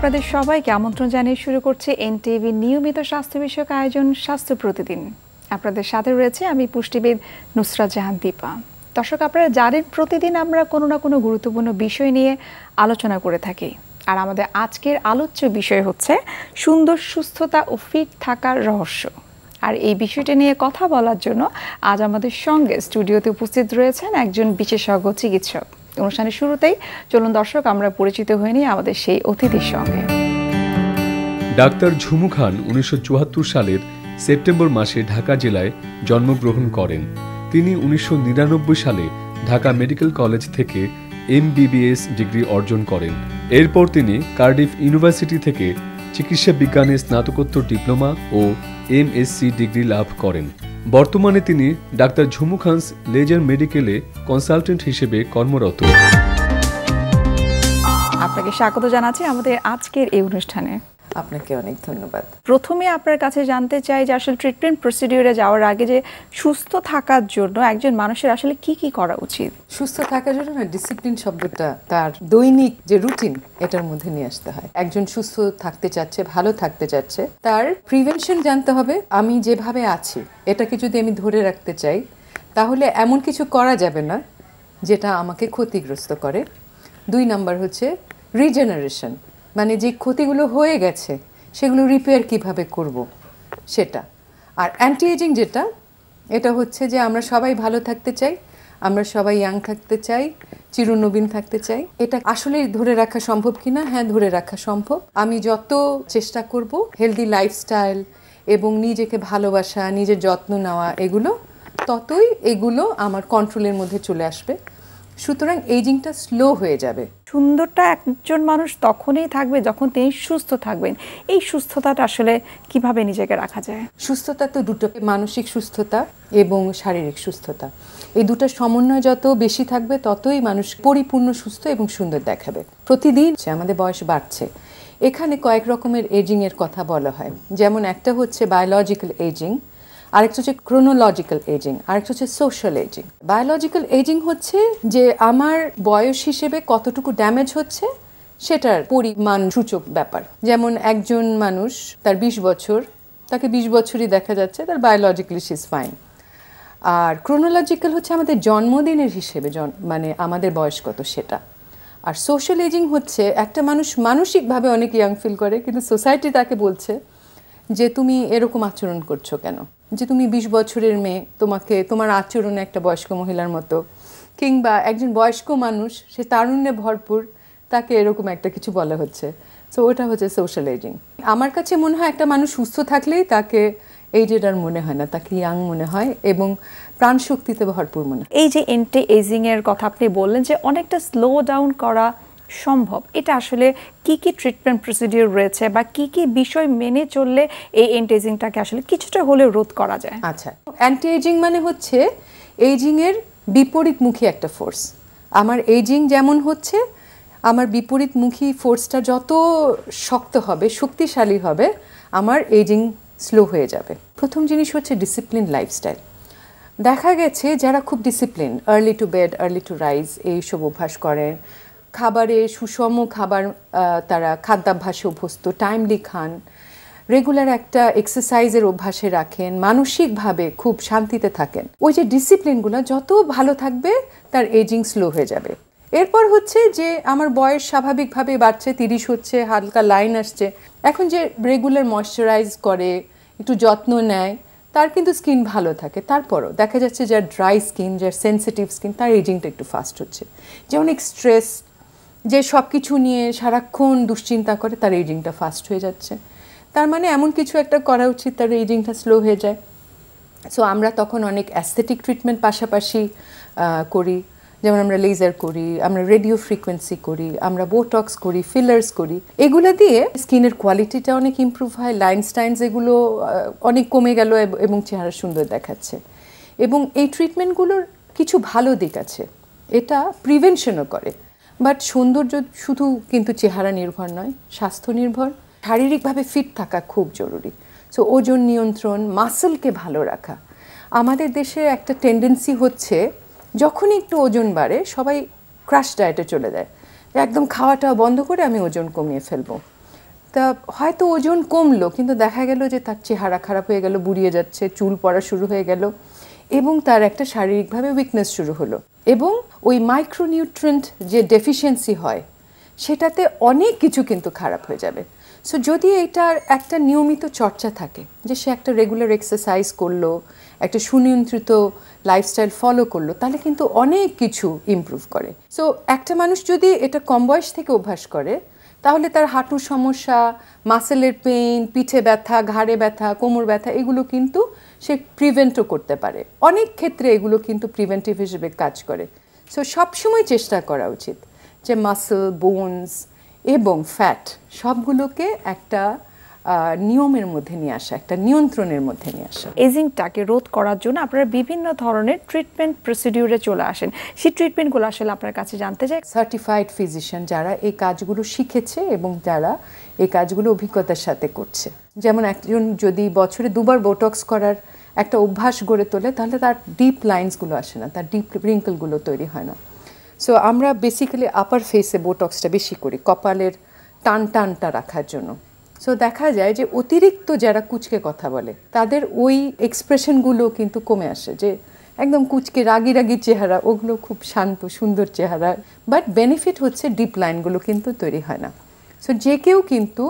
আপনাদের সবাইকে আমন্ত্রণ জানিয়ে শুরু করছে এনটিভি নিয়মিত স্বাস্থ্য বিষয়ক আয়োজন, স্বাস্থ্য প্রতিদিন। আপনাদের সাথে রয়েছে আমি পুষ্টিবিদ নুসরাত জাহান দীপা। দর্শক, আপনারা জানেন, প্রতিদিন আমরা কোনো না কোনো গুরুত্বপূর্ণ বিষয় নিয়ে আলোচনা করে থাকি। আর আমাদের আজকের আলোচ্য বিষয় হচ্ছে সুন্দর, সুস্থতা ও ফিট থাকার রহস্য। আর এই বিষয়টি নিয়ে কথা বলার জন্য আজ আমাদের সঙ্গে স্টুডিওতে উপস্থিত রয়েছেন একজন বিশেষজ্ঞ চিকিৎসক। অনুষ্ঠানের শুরুতেই চলুন দর্শক, আমরা পরিচিত হয়ে নিই আমাদের সেই অতিথির সঙ্গে। ডাক্তার ঝুমু খান উনিশশো সালের সেপ্টেম্বর মাসে ঢাকা জেলায় জন্মগ্রহণ করেন। তিনি উনিশশো নিরানব্বই সালে ঢাকা মেডিকেল কলেজ থেকে এমবিবিএস ডিগ্রি অর্জন করেন। এরপর তিনি কার্ডিফ ইউনিভার্সিটি থেকে চিকিৎসা বিজ্ঞানে স্নাতকোত্তর ডিপ্লোমা ও এমএসসি ডিগ্রি লাভ করেন। বর্তমানে তিনি ডাক্তার ঝুমু খানস লেজার মেডিকেলে কনসালটেন্ট হিসেবে কর্মরত। আপনাকে স্বাগত জানাচ্ছি আমাদের আজকের এই অনুষ্ঠানে। আপনাকে অনেক ধন্যবাদ। প্রথমে আপনার কাছে জানতে চাই যে আসলে ট্রিটমেন্ট প্রসিডিউরে যাওয়ার আগে যে সুস্থ থাকার জন্য একজন মানুষের আসলে কি কি করা উচিত? সুস্থ থাকার জন্য না ডিসিপ্লিন শব্দটা তার দৈনিক যে রুটিন এটার মধ্যে নিয়ে আসতে হয়। একজন সুস্থ থাকতে চাচ্ছে ভালো থাকতে চাচ্ছে তার প্রিভেনশন জানতে হবে আমি যেভাবে আছি এটাকে যদি আমি ধরে রাখতে চাই তাহলে এমন কিছু করা যাবে না যেটা আমাকে ক্ষতিগ্রস্ত করে। দুই নাম্বার হচ্ছে রিজেনারেশন মানে যে ক্ষতিগুলো হয়ে গেছে, সেগুলো রিপেয়ার কীভাবে করব? সেটা। আর অ্যান্টি এজিং যেটা, এটা হচ্ছে যে আমরা সবাই ভালো থাকতে চাই, আমরা সবাই ইয়াং থাকতে চাই, চিরনবীন থাকতে চাই। এটা আসলেই ধরে রাখা সম্ভব কিনা হ্যাঁ ধরে রাখা সম্ভব। আমি যত চেষ্টা করব হেলদি লাইফস্টাইল এবং নিজেকে ভালোবাসা, নিজের যত্ন নেওয়া, এগুলো, ততই এগুলো আমার কন্ট্রোলের মধ্যে চলে আসবে। সুতরাং এইজিংটা স্লো হয়ে যাবে। সুন্দরটা একজন মানুষ তখনই থাকবে যখন তিনি সুস্থ থাকবেন। এই সুস্থতাটা আসলে কীভাবে নিজেকে রাখা যায়? সুস্থতা তো দুটো মানসিক সুস্থতা এবং শারীরিক সুস্থতা। এই দুটোর সমন্বয় যত বেশি থাকবে ততই মানুষ পরিপূর্ণ সুস্থ এবং সুন্দর দেখাবে। প্রতিদিন যে আমাদের বয়স বাড়ছে এখানে কয়েক রকমের এজিং এর কথা বলা হয়। যেমন একটা হচ্ছে বায়োলজিক্যাল এজিং আরেকটা হচ্ছে ক্রোনোলজিক্যাল এজিং আরেকটা হচ্ছে সোশ্যাল এজিং বায়োলজিক্যাল এজিং হচ্ছে যে আমার বয়স হিসেবে কতটুকু ড্যামেজ হচ্ছে সেটার পরিমাণ সূচক ব্যাপার। যেমন একজন মানুষ তার বিশ বছর, তাকে বিশ বছরই দেখা যাচ্ছে, তার বায়োলজিক্যালি শিজ ফাইন আর ক্রোনোলজিক্যাল হচ্ছে আমাদের জন্মদিনের হিসেবে মানে আমাদের বয়স কত সেটা। আর সোশ্যাল এজিং হচ্ছে একটা মানুষ মানসিকভাবে অনেক ইয়াং ফিল করে, কিন্তু সোসাইটি তাকে বলছে যে, তুমি এরকম আচরণ করছ কেন? যে তুমি বিশ বছরের মেয়ে, তোমাকে, তোমার আচরণ একটা বয়স্ক মহিলার মতো। কিংবা একজন বয়স্ক মানুষ, সে তারুণ্যে ভরপুর, তাকে এরকম একটা কিছু বলা হচ্ছে। সো ওটা হচ্ছে সোশ্যাল এজিং আমার কাছে মনে হয় একটা মানুষ সুস্থ থাকলেই তাকে এইজেড আর মনে হয় না, তাকে ইয়াং মনে হয় এবং প্রাণ শক্তিতে ভরপুর মনে হয়। এই যে এন্টি এজিং এর কথা আপনি বললেন যে অনেকটা স্লো ডাউন করা সম্ভব? এটা আসলে কি কি ট্রিটমেন্ট প্রসিডিওর রয়েছে বা কি কি বিষয় মেনে চললে এই এন্টি এজিংটাকে আসলে কিছুটা হলেও রোধ করা যায়? আচ্ছা অ্যান্টি এজিং মানে হচ্ছে এইজিংয়ের বিপরীতমুখী একটা ফোর্স আমার এইজিং যেমন হচ্ছে, আমার বিপরীতমুখী ফোর্সটা যত শক্ত হবে, শক্তিশালী হবে, আমার এইজিং স্লো হয়ে যাবে। প্রথম জিনিস হচ্ছে ডিসিপ্লিন লাইফস্টাইল দেখা গেছে যারা খুব discipline early to bed early to rise এইসব অভ্যাস করেন খাবারে সুষম খাবার তারা খাদ্যাভ্যাসে অভ্যস্ত টাইমলি খান। রেগুলার একটা এক্সারসাইজের অভ্যাসে রাখেন, মানসিকভাবে খুব শান্তিতে থাকেন। ওই যে ডিসিপ্লিনগুলো যত ভালো থাকবে, তার এজিং স্লো হয়ে যাবে। এরপর হচ্ছে যে, আমার বয়স স্বাভাবিকভাবে বাড়ছে, তিরিশ হচ্ছে, হালকা লাইন আসছে। এখন যে রেগুলার ময়শ্চারাইজ করে, একটু যত্ন নেয়, তার কিন্তু স্কিন ভালো থাকে। তারপরও দেখা যাচ্ছে যার ড্রাই স্কিন যার সেন্সিটিভ স্কিন তার এজিংটা একটু ফাস্ট হচ্ছে। যে অনেক স্ট্রেস যে সব কিছু নিয়ে সারাক্ষণ দুশ্চিন্তা করে, তার এজিংটা ফাস্ট হয়ে যাচ্ছে। তার মানে এমন কিছু একটা করা উচিত, তার এজিংটা স্লো হয়ে যায়। সো আমরা তখন অনেক অ্যাস্থেটিক ট্রিটমেন্ট পাশাপাশি করি। যেমন আমরা লেজার করি, আমরা রেডিও ফ্রিকোয়েন্সি করি, আমরা বোটক্স করি ফিলার্স করি। এগুলো দিয়ে স্কিনের কোয়ালিটিটা অনেক ইম্প্রুভ হয় লাইন স্টাইনস এগুলো অনেক কমে গেল এবং চেহারা সুন্দর দেখাচ্ছে। এবং এই ট্রিটমেন্টগুলোর কিছু ভালো দিক আছে। এটা প্রিভেনশনও করে। বাট সৌন্দর্য শুধু কিন্তু চেহারা নির্ভর নয়, স্বাস্থ্য নির্ভর। শারীরিকভাবে ফিট থাকা খুব জরুরি। সো ওজন নিয়ন্ত্রণ মাসেলকে ভালো রাখা। আমাদের দেশে একটা টেন্ডেন্সি হচ্ছে, যখনই একটু ওজন বাড়ে, সবাই ক্রাশ ডায়েটে চলে যায়। একদম খাওয়াটা বন্ধ করে আমি ওজন কমিয়ে ফেলব। তা হয়তো ওজন কমলো, কিন্তু দেখা গেল যে তার চেহারা খারাপ হয়ে গেল, বুড়িয়ে যাচ্ছে, চুল পড়া শুরু হয়ে গেল, এবং তার একটা শারীরিকভাবে উইকনেস শুরু হলো। এবং ওই মাইক্রোনিউট্রেন্ট যে ডেফিসিয়েন্সি হয়, সেটাতে অনেক কিছু কিন্তু খারাপ হয়ে যাবে। সো যদি এটার একটা নিয়মিত চর্চা থাকে, যে সে একটা রেগুলার এক্সারসাইজ করল, একটা সুনিয়ন্ত্রিত লাইফস্টাইল ফলো করল, তাহলে কিন্তু অনেক কিছু ইমপ্রুভ করে। সো একটা মানুষ যদি এটা কম বয়স থেকে অভ্যাস করে, তাহলে তার হাঁটুর সমস্যা মাসেলের পেইন পিঠে ব্যথা, ঘাড়ে ব্যথা, কোমর ব্যথা, এগুলো কিন্তু সে প্রিভেন্টও করতে পারে। অনেক ক্ষেত্রে এগুলো কিন্তু প্রিভেন্টিভ হিসেবে কাজ করে। সো সবসময় চেষ্টা করা উচিত যে মাসেল বোনস এবং ফ্যাট সবগুলোকে একটা নিয়মের মধ্যে নিয়ে আসা একটা নিয়ন্ত্রণের মধ্যে নিয়ে আসা। এজিংটাকে রোধ করার জন্য আপনারা বিভিন্ন ধরনের ট্রিটমেন্ট প্রসিডিউরে চলে আসেন। সেই ট্রিটমেন্টগুলো আসলে আপনার কাছে জানতে চাই। সার্টিফাইড ফিজিশিয়ান যারা এই কাজগুলো শিখেছে এবং যারা এই কাজগুলো অভিজ্ঞতার সাথে করছে। যেমন একজন যদি বছরে দুবার বোটক্স করার একটা অভ্যাস গড়ে তোলে, তাহলে তার ডিপ লাইন্সগুলো আসে না, তার ডিপ রিঙ্কলগুলো তৈরি হয় না। সো আমরা বেসিক্যালি আপার ফেসে বোটক্সটা বেশি করি, কপালের টান টানটা রাখার জন্য। সো দেখা যায় যে অতিরিক্ত যারা কুচকে কথা বলে, তাদের ওই এক্সপ্রেশনগুলো কিন্তু কমে আসে যে একদম কুচকে, রাগি রাগি চেহারা, ওগুলো খুব শান্ত, সুন্দর চেহারা বাট বেনিফিট হচ্ছে ডিপ লাইনগুলো কিন্তু তৈরি হয় না। সো যে কেউ কিন্তু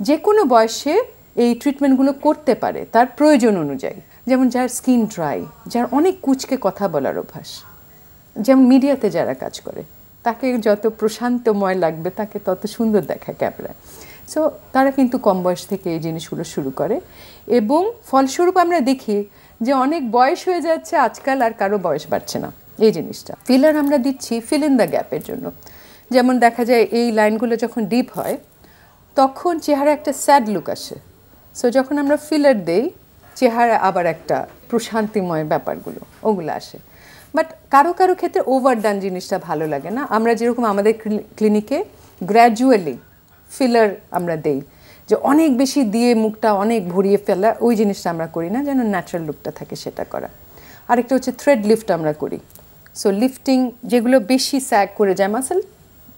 যে কোনো বয়সে এই ট্রিটমেন্টগুলো করতে পারে, তার প্রয়োজন অনুযায়ী। যেমন যার স্কিন ড্রাই যার অনেক কুচকে কথা বলার অভ্যাস। যেমন মিডিয়াতে যারা কাজ করে, তাকে যত প্রশান্তময় লাগবে, তাকে তত সুন্দর দেখায় ক্যামেরায় সো তারা কিন্তু কম বয়স থেকে এই জিনিসগুলো শুরু করে। এবং ফলস্বরূপ আমরা দেখি যে অনেক বয়স হয়ে যাচ্ছে, আজকাল আর কারও বয়স বাড়ছে না এই জিনিসটা। ফিলার আমরা দিচ্ছি ফিল ইন দ্য গ্যাপের জন্য। যেমন দেখা যায় এই লাইনগুলো যখন ডিপ হয়, তখন চেহারা একটা স্যাড লুক আসে। সো যখন আমরা ফিলার দেই, চেহারা আবার একটা প্রশান্তিময় ব্যাপারগুলো, ওগুলো আসে। বাট কারও কারও ক্ষেত্রে ওভার ডান জিনিসটা ভালো লাগে না। আমরা যেরকম আমাদের ক্লিনিকে গ্র্যাজুয়ালি ফিলার আমরা দেই, যে অনেক বেশি দিয়ে মুখটা অনেক ভরিয়ে ফেলা, ওই জিনিসটা আমরা করি না, যেন ন্যাচারাল লুকটা থাকে সেটা করা। আরেকটা হচ্ছে থ্রেড লিফট আমরা করি। সো লিফটিং যেগুলো বেশি স্যাগ করে যায় মাসেল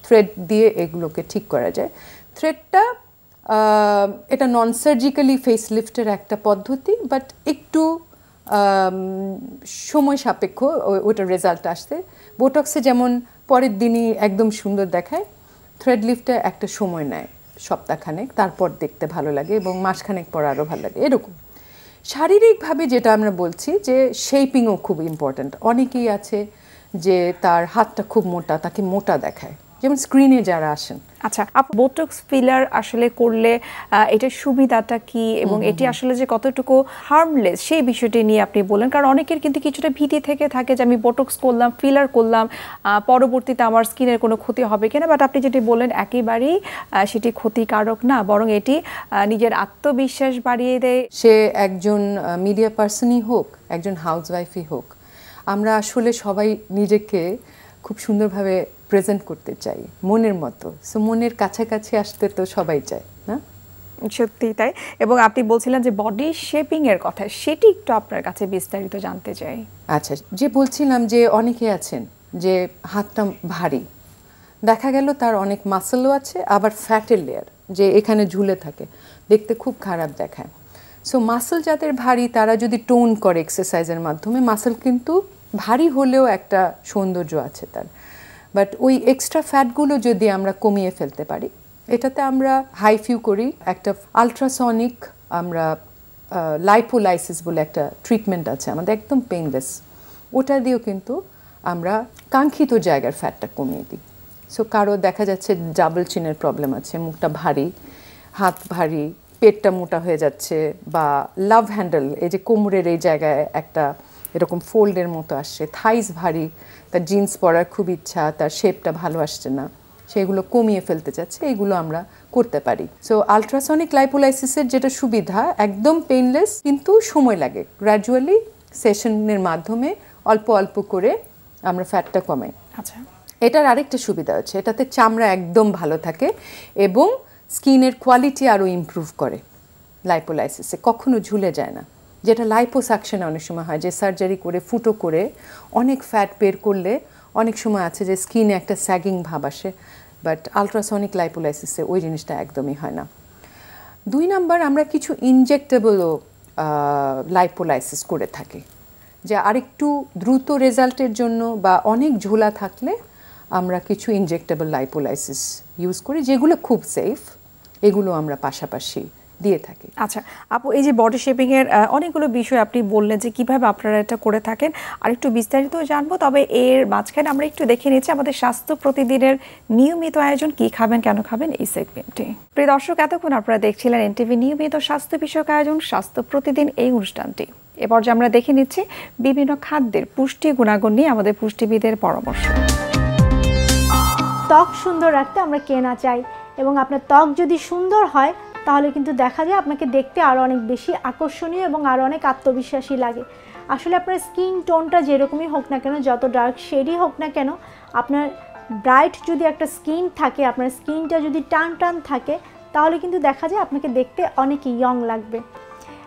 থ্রেড দিয়ে এগুলোকে ঠিক করা যায়। থ্রেডটা এটা নন সার্জিক্যালি ফেস লিফটের একটা পদ্ধতি বাট একটু সময় সাপেক্ষ ওটার রেজাল্ট আসতে। বোটক্সে যেমন পরের দিনই একদম সুন্দর দেখায় থ্রেড লিফটে একটা সময় নেয় সপ্তাহখানেক, তারপর দেখতে ভালো লাগে এবং মাসখানেক পর আরও ভালো লাগে, এরকম। শারীরিকভাবে যেটা আমরা বলছি যে শেপিংও খুব ইম্পর্ট্যান্ট অনেকেই আছে যে তার হাতটা খুব মোটা, তাকে মোটা দেখায়। যেমন স্ক্রিনে যারা আসেন। আচ্ছা আপ বোটক্স ফিলার আসলে করলে এটার সুবিধাটা কি এবং এটি আসলে যে কতটুকু হার্মলেস সেই বিষয়টি নিয়ে আপনি বলেন। কারণ অনেকের কিন্তু কিছুটা ভীতি থেকে থাকে যে আমি বোটক্স করলাম ফিলার করলাম পরবর্তীতে আমার স্কিনের কোনো ক্ষতি হবে কিনা। বাট আপনি যেটি বললেন একেবারেই সেটি ক্ষতিকারক না। বরং এটি নিজের আত্মবিশ্বাস বাড়িয়ে দেয়। সে একজন মিডিয়া পার্সনই হোক একজন হাউসওয়াইফই হোক আমরা আসলে সবাই নিজেকে খুব সুন্দরভাবে প্রেজেন্ট করতে চাই মনের মতো। সো মনের কাছাকাছি আসতে তো সবাই চায় না? সত্যি তাই। এবং আপনি বলছিলেন যে বডি শেপিং এর কথা সেটি একটু আপনার কাছে বিস্তারিত জানতে চাই। আচ্ছা যে বলছিলাম যে অনেকে আছেন যে হাতটা ভারী দেখা গেল তার অনেক মাসেলও আছে আবার ফ্যাটের লেয়ার যে এখানে ঝুলে থাকে দেখতে খুব খারাপ দেখায়। সো মাসেল যাদের ভারী তারা যদি টোন করে এক্সারসাইজের মাধ্যমে মাসেল কিন্তু ভারী হলেও একটা সৌন্দর্য আছে তার। বাট ওই এক্সট্রা ফ্যাটগুলো যদি আমরা কমিয়ে ফেলতে পারি, এটাতে আমরা হাইফিউ করি, একটা আলট্রাসনিক আমরা লাইপোলাইসিস বলে একটা ট্রিটমেন্ট আছে, আমাদের একদম পেইনলেস ওটা দিয়েও কিন্তু আমরা কাঙ্ক্ষিত জায়গার ফ্যাটটা কমিয়ে দিই। সো কারও দেখা যাচ্ছে ডাবল চিনের প্রবলেম আছে, মুখটা ভারী, হাত ভারী, পেটটা মোটা হয়ে যাচ্ছে, বা লাভ হ্যান্ডেল এই যে কোমরের এই জায়গায় একটা এরকম ফোল্ডের মতো আসছে থাইস ভারী তার জিন্স পরার খুব ইচ্ছা তার শেপটা ভালো আসছে না সেগুলো কমিয়ে ফেলতে চাচ্ছে এইগুলো আমরা করতে পারি। সো আলট্রাসনিক লাইপোলাইসিসের যেটা সুবিধা একদম পেইনলেস কিন্তু সময় লাগে। গ্র্যাজুয়ালি সেশনের মাধ্যমে অল্প অল্প করে আমরা ফ্যাটটা কমাই। আচ্ছা। এটার আরেকটা সুবিধা আছে এটাতে চামড়া একদম ভালো থাকে এবং স্কিনের কোয়ালিটি আরও ইমপ্রুভ করে লাইপোলাইসিসে কখনো ঝুলে যায় না। যেটা লাইপোসাকশনে অনেক সময় হয়, যে সার্জারি করে, ফুটো করে, অনেক ফ্যাট বের করলে অনেক সময় আছে যে স্কিনে একটা স্যাগিং ভাব আসে বাট আলট্রাসনিক লাইপোলাইসিসে ওই জিনিসটা একদমই হয় না। দুই নাম্বার, আমরা কিছু ইনজেক্টেবলও লাইপোলাইসিস করে থাকি, যা আরেকটু দ্রুত রেজাল্টের জন্য বা অনেক ঝোলা থাকলে আমরা কিছু ইনজেক্টেবল লাইপোলাইসিস ইউজ করি, যেগুলো খুব সেফ এগুলো আমরা পাশাপাশি দিয়ে থাকি। আচ্ছা আপু এই যে বডি শেপিং এর অনেকগুলো বিষয় আপনি বললেন যে কীভাবে আপনারা এটা করে থাকেন আর একটু বিস্তারিত জানব তবে এর মাঝখানে আমরা একটু দেখে নিচ্ছি আমাদের স্বাস্থ্য প্রতিদিনের নিয়মিত আয়োজন কি খাবেন কেন খাবেন এই সেগমেন্টে প্রিয় দর্শক এতক্ষণ আপনারা দেখছিলেন এনটিভি নিয়মিত স্বাস্থ্য বিষয়ক আয়োজন স্বাস্থ্য প্রতিদিন এই অনুষ্ঠানটি। এ পর্যায়ে আমরা দেখে নিচ্ছি বিভিন্ন খাদ্যের পুষ্টি গুণাগুণ নিয়ে আমাদের পুষ্টিবিদের পরামর্শ। ত্বক সুন্দর রাখতে আমরা কেনা চাই এবং আপনার ত্বক যদি সুন্দর হয় তাহলে কিন্তু দেখা যায় আপনাকে দেখতে আরও অনেক বেশি আকর্ষণীয় এবং আরও অনেক আত্মবিশ্বাসী লাগে। আসলে আপনার স্কিন টোনটা যেরকমই হোক না কেন, যত ডার্ক শেডই হোক না কেন, আপনার ব্রাইট যদি একটা স্কিন থাকে, আপনার স্কিনটা যদি টান টান থাকে, তাহলে কিন্তু দেখা যায় আপনাকে দেখতে অনেক ইয়ং লাগবে।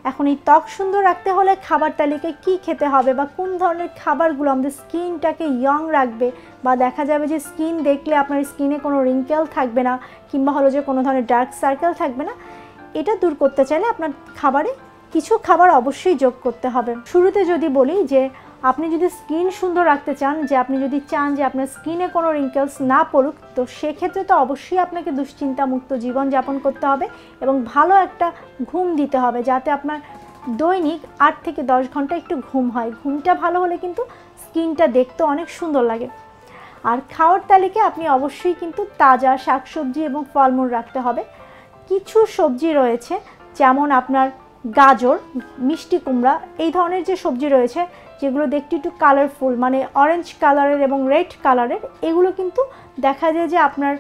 এখন এই ত্বক সুন্দর রাখতে হলে খাবার তালিকায় কি খেতে হবে বা কোন ধরনের খাবারগুলো আমাদের স্কিনটাকে ইয়ং রাখবে বা দেখা যাবে যে স্কিন দেখলে আপনার স্কিনে কোনো রিঙ্কেল থাকবে না কিংবা হলো যে কোনো ধরনের ডার্ক সার্কেল থাকবে না, এটা দূর করতে চাইলে আপনার খাবারে কিছু খাবার অবশ্যই যোগ করতে হবে। শুরুতে যদি বলি যে আপনি যদি স্কিন সুন্দর রাখতে চান, যে আপনি যদি চান যে আপনার স্কিনে কোনো রিঙ্কেলস না পড়ুক, তো সেক্ষেত্রে তো অবশ্যই আপনাকে দুশ্চিন্তামুক্ত জীবনযাপন করতে হবে এবং ভালো একটা ঘুম দিতে হবে যাতে আপনার দৈনিক আট থেকে দশ ঘণ্টা একটু ঘুম হয়। ঘুমটা ভালো হলে কিন্তু স্কিনটা দেখতে অনেক সুন্দর লাগে। আর খাওয়ার তালিকায় আপনি অবশ্যই কিন্তু তাজা শাকসবজি এবং ফলমূল রাখতে হবে। কিছু সবজি রয়েছে, যেমন আপনার গাজর, মিষ্টি কুমড়া, এই ধরনের যে সবজি রয়েছে, যেগুলো দেখতে একটু কালারফুল মানে অরেঞ্জ কালারের এবং রেড কালারের এগুলো কিন্তু দেখা যায় যে আপনার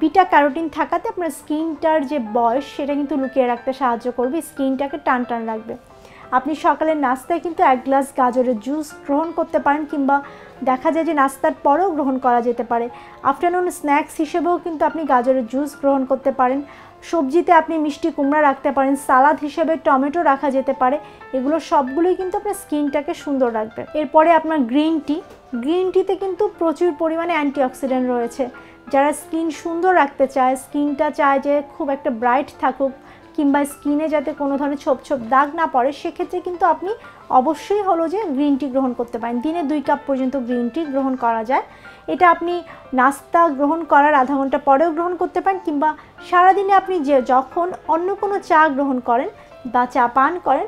বিটা ক্যারোটিন থাকাতে আপনার স্কিনটার যে বয়স, সেটা কিন্তু লুকিয়ে রাখতে সাহায্য করবে স্কিনটাকে টান টান রাখবে। আপনি সকালের নাস্তায় কিন্তু এক গ্লাস গাজরের জুস গ্রহণ করতে পারেন, কিংবা দেখা যায় যে নাস্তার পরেও গ্রহণ করা যেতে পারে। আফটারনুন স্ন্যাক্স হিসেবেও কিন্তু আপনি গাজরের জুস গ্রহণ করতে পারেন। সবজিতে আপনি মিষ্টি কুমড়া রাখতে পারেন, সালাদ হিসেবে টমেটো রাখা যেতে পারে। এগুলো সবগুলোই কিন্তু আপনার স্কিনটাকে সুন্দর রাখবে। এরপরে আপনার গ্রিন টি। গ্রিন টিতে কিন্তু প্রচুর পরিমাণে অ্যান্টিঅক্সিডেন্ট রয়েছে। যারা স্কিন সুন্দর রাখতে চায়, স্কিনটা চায় যে খুব একটা ব্রাইট থাকুক কিংবা স্কিনে যাতে কোনো ধরনের ছোপ ছোপ দাগ না পড়ে, সেক্ষেত্রে কিন্তু আপনি অবশ্যই হলো যে গ্রিন টি গ্রহণ করতে পারেন। দিনে দুই কাপ পর্যন্ত গ্রিন টি গ্রহণ করা যায়। এটা আপনি নাস্তা গ্রহণ করার আধা ঘণ্টা পরেও গ্রহণ করতে পারেন কিংবা সারাদিনে আপনি যে যখন অন্য কোনো চা গ্রহণ করেন বা চা পান করেন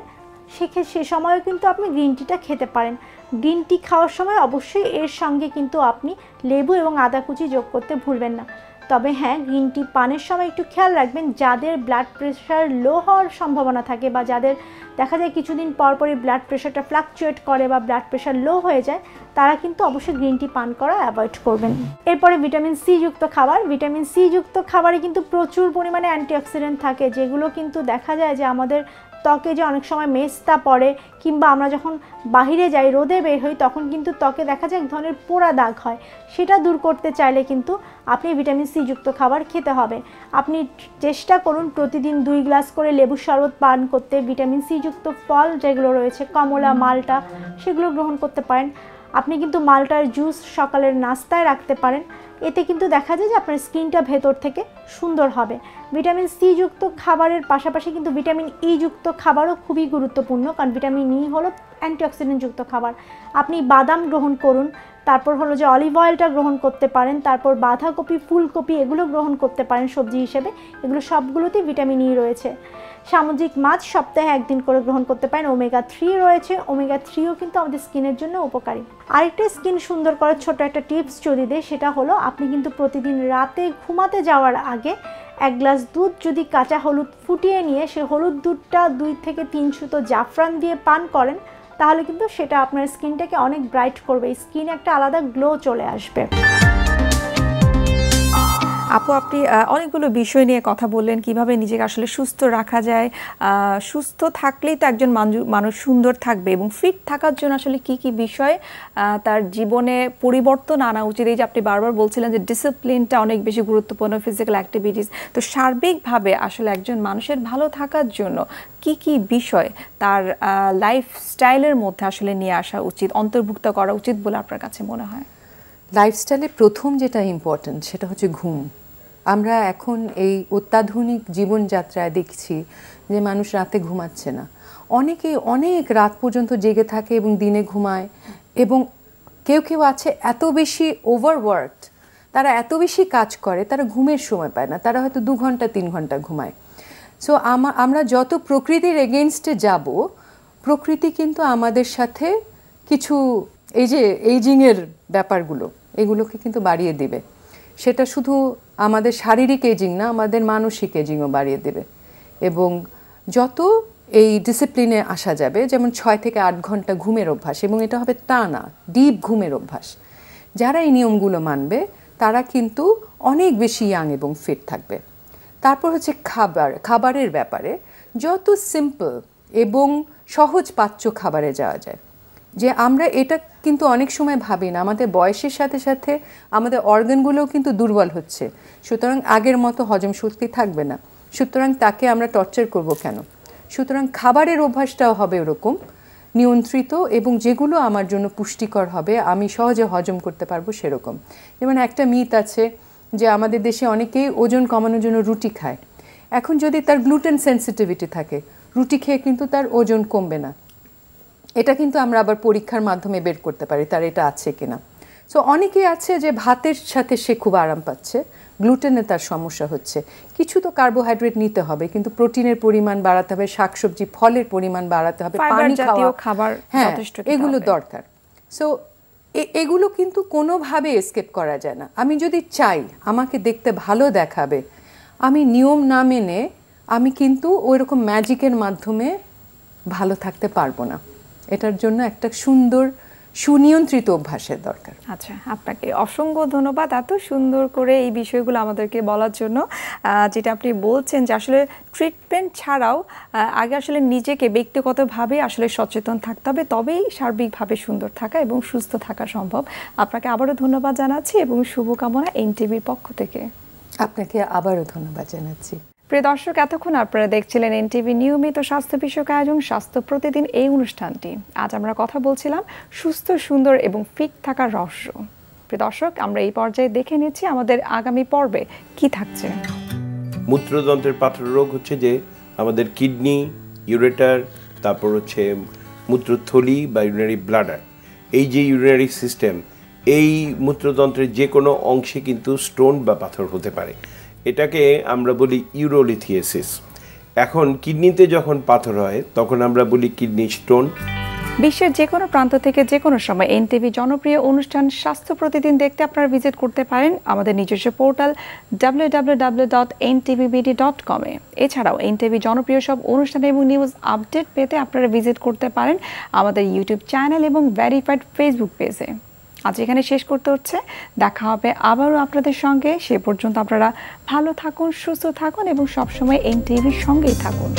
সেক্ষেত্রে সে সময়ও কিন্তু আপনি গ্রিন টিটা খেতে পারেন। গ্রিন টি খাওয়ার সময় অবশ্যই এর সঙ্গে কিন্তু আপনি লেবু এবং আদা কুচি যোগ করতে ভুলবেন না। তবে হ্যাঁ গ্রিন টি পানের সময় একটু খেয়াল রাখবেন, যাদের ব্লাড প্রেশার লো হওয়ার সম্ভাবনা থাকে বা যাদের দেখা যায় কিছুদিন পর পরই ব্লাড প্রেশারটা ফ্লাকচুয়েট করে বা ব্লাড প্রেশার লো হয়ে যায়, তারা কিন্তু অবশ্যই গ্রিন টি পান করা অ্যাভয়েড করবেন। এরপরে ভিটামিন সি যুক্ত খাবার ভিটামিন সি যুক্ত খাবারে কিন্তু প্রচুর পরিমাণে অ্যান্টিঅক্সিডেন্ট থাকে, যেগুলো কিন্তু দেখা যায় যে আমাদের ত্বকে যে অনেক সময় মেস্তা পড়ে কিংবা আমরা যখন বাহিরে যাই, রোদে বের হই, তখন কিন্তু ত্বকে দেখা যায় এক ধরনের পোড়া দাগ হয়। সেটা দূর করতে চাইলে কিন্তু আপনি ভিটামিন সি যুক্ত খাবার খেতে হবে। আপনি চেষ্টা করুন প্রতিদিন দুই গ্লাস করে লেবু শরবত পান করতে। ভিটামিন সি যুক্ত ফল যেগুলো রয়েছে, কমলা, মালটা, সেগুলো গ্রহণ করতে পারেন। আপনি কিন্তু মালটার জুস সকালের নাস্তায় রাখতে পারেন। এতে কিন্তু দেখা যায় যে আপনার স্কিনটা ভেতর থেকে সুন্দর হবে। ভিটামিন সি যুক্ত খাবারের পাশাপাশি কিন্তু ভিটামিন ই যুক্ত খাবারও খুবই গুরুত্বপূর্ণ, কারণ ভিটামিন ই হলো অ্যান্টিঅক্সিডেন্ট যুক্ত খাবার। আপনি বাদাম গ্রহণ করুন, তারপর হলো যে অলিভ অয়েলটা গ্রহণ করতে পারেন, তারপর বাঁধাকপি, ফুলকপি এগুলো গ্রহণ করতে পারেন সবজি হিসেবে। এগুলো সবগুলোতেই ভিটামিন ই রয়েছে। সামুদ্রিক মাছ সপ্তাহে একদিন করে গ্রহণ করতে পারেন। ওমেগা থ্রি রয়েছে। ওমেগা থ্রিও কিন্তু আমাদের স্কিনের জন্য উপকারী। আরেকটা স্কিন সুন্দর করার ছোট একটা টিপস যদি দেয় সেটা হলো আপনি কিন্তু প্রতিদিন রাতে ঘুমাতে যাওয়ার আগে এক গ্লাস দুধ যদি কাঁচা হলুদ ফুটিয়ে নিয়ে সে হলুদ দুধটা দুই থেকে তিন সুতো জাফরান দিয়ে পান করেন, তাহলে কিন্তু সেটা আপনার স্কিনটাকে অনেক ব্রাইট করবে। স্কিন একটা আলাদা গ্লো চলে আসবে। আপু, আপনি অনেকগুলো বিষয় নিয়ে কথা বললেন, কীভাবে নিজেকে আসলে সুস্থ রাখা যায়। সুস্থ থাকলেই তো একজন মানু- মানুষ সুন্দর থাকবে এবং ফিট থাকার জন্য আসলে কি কি বিষয় তার জীবনে পরিবর্তন আনা উচিত? এই যে আপনি বারবার বলছিলেন যে ডিসিপ্লিনটা অনেক বেশি গুরুত্বপূর্ণ ফিজিক্যাল অ্যাক্টিভিটিস তো সার্বিকভাবে আসলে একজন মানুষের ভালো থাকার জন্য কি কি বিষয় তার লাইফ স্টাইলের মধ্যে আসলে নিয়ে আসা উচিত, অন্তর্ভুক্ত করা উচিত বলে আপনার কাছে মনে হয়? লাইফস্টাইলে প্রথম যেটা ইম্পর্ট্যান্ট সেটা হচ্ছে ঘুম। আমরা এখন এই অত্যাধুনিক জীবনযাত্রায় দেখছি যে মানুষ রাতে ঘুমাচ্ছে না। অনেকে অনেক রাত পর্যন্ত জেগে থাকে এবং দিনে ঘুমায় এবং কেউ কেউ আছে এত বেশি ওভারওয়ার্কড তারা এত বেশি কাজ করে, তারা ঘুমের সময় পায় না, তারা হয়তো দু ঘণ্টা, তিন ঘণ্টা ঘুমায়। সো আমরা যত প্রকৃতির এগেনস্টে যাব, প্রকৃতি কিন্তু আমাদের সাথে কিছু এই যে এইজিংয়ের ব্যাপারগুলো, এগুলোকে কিন্তু বাড়িয়ে দিবে। সেটা শুধু আমাদের শারীরিক এজিং না, আমাদের মানসিক এজিংও বাড়িয়ে দেবে। এবং যত এই ডিসিপ্লিনে আসা যাবে, যেমন ছয় থেকে আট ঘণ্টা ঘুমের অভ্যাস, এবং এটা হবে টানা ডিপ ঘুমের অভ্যাস। যারা এই নিয়মগুলো মানবে, তারা কিন্তু অনেক বেশি ইয়াং এবং ফিট থাকবে। তারপর হচ্ছে খাবার, খাবারের ব্যাপারে যত সিম্পল এবং সহজ পাচ্য খাবারে যাওয়া যায়। যে আমরা এটা কিন্তু অনেক সময় ভাবি না। আমাদের বয়সের সাথে সাথে আমাদের অর্গানগুলোও কিন্তু দুর্বল হচ্ছে। সুতরাং আগের মতো হজম শক্তি থাকবে না। সুতরাং তাকে আমরা টর্চার করব কেন? সুতরাং খাবারের অভ্যাসটাও হবে ওরকম। নিয়ন্ত্রিত এবং যেগুলো আমার জন্য পুষ্টিকর হবে, আমি সহজে হজম করতে পারব সেরকম। যেমন একটা মিথ আছে যে আমাদের দেশে অনেকেই ওজন কমানোর জন্য রুটি খায়। এখন যদি তার গ্লুটেন সেন্সিটিভিটি থাকে, রুটি খেয়ে কিন্তু তার ওজন কমবে না। এটা কিন্তু আমরা আবার পরীক্ষার মাধ্যমে বের করতে পারি তার এটা আছে কিনা। সো অনেকেই আছে যে ভাতের সাথে সে খুব আরাম পাচ্ছে গ্লুটেনে তার সমস্যা হচ্ছে। কিছু তো কার্বোহাইড্রেট নিতে হবে কিন্তু প্রোটিনের পরিমাণ বাড়াতে হবে শাকসবজি ফলের পরিমাণ বাড়াতে হবে পানি খাওয়া। খাবার হ্যাঁ এগুলো দরকার। সো এগুলো কিন্তু কোনোভাবে এসকেপ করা যায় না। আমি যদি চাই আমাকে দেখতে ভালো দেখাবে আমি নিয়ম না মেনে আমি কিন্তু ওইরকম ম্যাজিকের মাধ্যমে ভালো থাকতে পারব না। এটার জন্য একটা সুন্দর সুনিয়ন্ত্রিত অভ্যাসের দরকার। আচ্ছা আপনাকে অসংখ্য ধন্যবাদ এত সুন্দর করে এই বিষয়গুলো আমাদেরকে বলার জন্য। যেটা আপনি বলছেন যে আসলে ট্রিটমেন্ট ছাড়াও আগে আসলে নিজেকে ব্যক্তিগতভাবে আসলে সচেতন থাকতে হবে তবেই সার্বিকভাবে সুন্দর থাকা এবং সুস্থ থাকা সম্ভব। আপনাকে আবারও ধন্যবাদ জানাচ্ছি এবং শুভকামনা এনটিভির পক্ষ থেকে। আপনাকে আবারও ধন্যবাদ জানাচ্ছি। প্রিয় দর্শক, এতক্ষণ আপনারা দেখছিলেন এনটিভি নিয়মিত স্বাস্থ্য বিষয়ক আয়োজন, স্বাস্থ্য প্রতিদিন এই অনুষ্ঠানটি। আজ আমরা কথা বলছিলাম সুস্থ, সুন্দর এবং ফিট থাকার রহস্য। প্রিয় দর্শক, আমরা এই পর্যায়ে দেখে নিচ্ছি আমাদের আগামী পর্বে কি থাকছে। মূত্রযন্ত্রের পাথর রোগ হচ্ছে যে আমাদের কিডনি, ইউরেটার, তারপর হচ্ছে মূত্রথলি বা ইউরিনারি ব্লাডার। এই যে ইউরিনারি সিস্টেম, এই মূত্রযন্ত্রের যে কোনো অংশে কিন্তু স্টোন বা পাথর হতে পারে। এটাকে আমরা বলি ইউরোলিথিয়েসিস। এখন কিডনিতে যখন পাথর হয়, তখন আমরা বলি কিডনি স্টোন। বিশ্বের যে কোনো প্রান্ত থেকে যে কোনো সময় এনটিভি জনপ্রিয় অনুষ্ঠান স্বাস্থ্য প্রতিদিন দেখতে আপনারা ভিজিট করতে পারেন আমাদের নিজস্ব পোর্টাল ডট কমে এছাড়াও এনটিভি জনপ্রিয় সব অনুষ্ঠান এবং নিউজ আপডেট পেতে আপনারা ভিজিট করতে পারেন আমাদের ইউটিউব চ্যানেল এবং ভেরিফাইড ফেসবুক পেজে। আজ এখানে শেষ করতে হচ্ছে। দেখা হবে আবারও আপনাদের সঙ্গে। সে পর্যন্ত আপনারা ভালো থাকুন, সুস্থ থাকুন এবং সবসময় এন টিভির সঙ্গেই থাকুন।